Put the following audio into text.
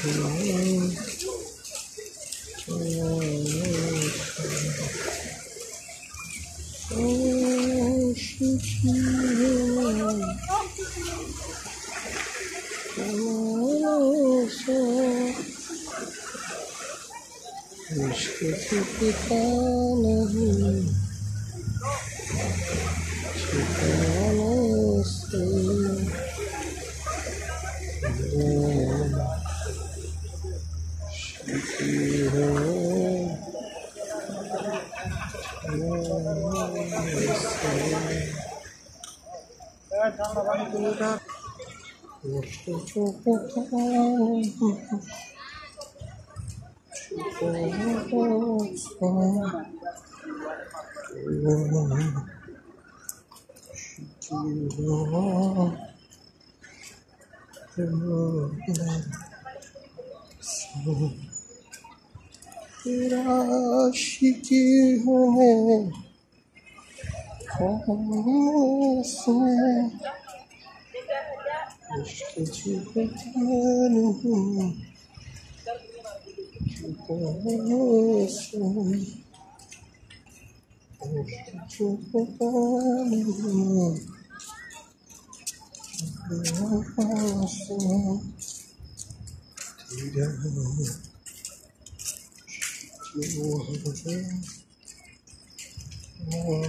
हमें इश्क छुपता नहीं राशि की है। começa. Acho que te encontrando. Te conheço. Acho que te encontrando. Te conheço. Tirando. Te conheço. Oh,